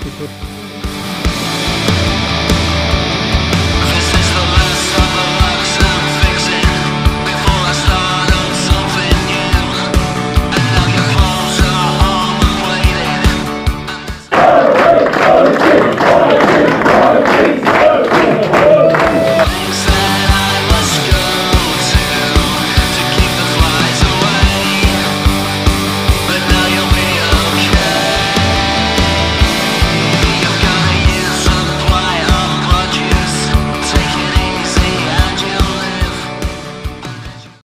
actitud.